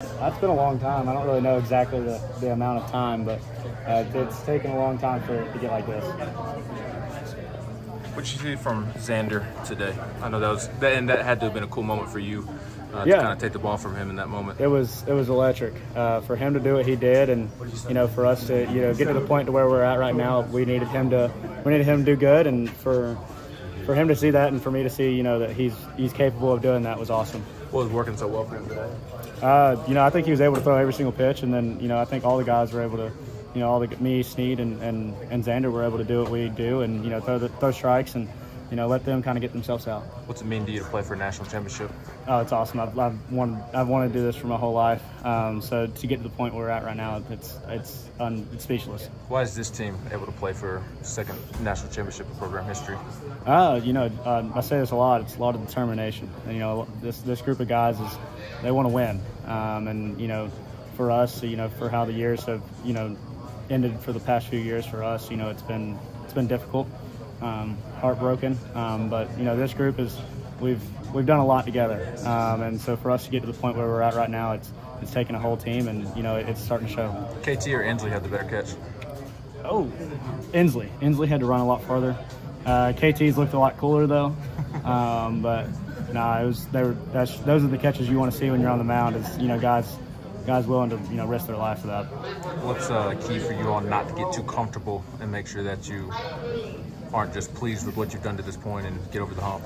That's been a long time. I don't really know exactly the, the amount of time, but uh, it's taken a long time for it to get like this. What did you see from Zander today? I know that was that, and that had to have been a cool moment for you uh, Yeah. to kind of take the ball from him in that moment. It was it was electric uh, for him to do what he did, and you know for us to you know get to the point to where we're at right now. We needed him to we needed him to do good, and for for him to see that, and for me to see you know that he's he's capable of doing that was awesome. What was working so well for him today? Uh, you know, I think he was able to throw every single pitch, and then you know, I think all the guys were able to, you know, all the me, Snead, and, and, and Zander were able to do what we do, and you know, throw the, throw strikes, and you know, let them kind of get themselves out. What's it mean to you to play for a national championship? Oh, it's awesome. I've, I've wanted I've wanted to do this for my whole life. Um, so to get to the point where we're at right now, it's it's un, it's speechless. Why is this team able to play for second national championship in program history? Uh, you know, uh, I say this a lot. It's a lot of determination. And, you know, this this group of guys is they want to win. Um, and you know, for us, you know, for how the years have you know ended for the past few years for us, you know, it's been it's been difficult, um, heartbroken. Um, but you know, this group is we've we've done a lot together. Um, and so for us to get to the point where we're at right now, it's it's taking a whole team, and you know, it's starting to show. KT or Ensley had the better catch? Oh, Ensley. Ensley had to run a lot farther. Uh, KT's looked a lot cooler though, um, but nah, it was they were that's, those are the catches you want to see when you're on the mound. Is you know guys guys willing to you know risk their life for that. What's uh, key for you on not to get too comfortable and make sure that you aren't just pleased with what you've done to this point and get over the hump?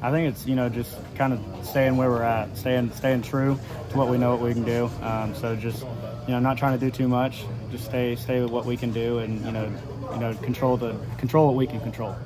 I think it's you know just kind of staying where we're at, staying staying true to what we know what we can do. Um, so just you know not trying to do too much, just stay stay with what we can do, and you know you know control the control what we can control.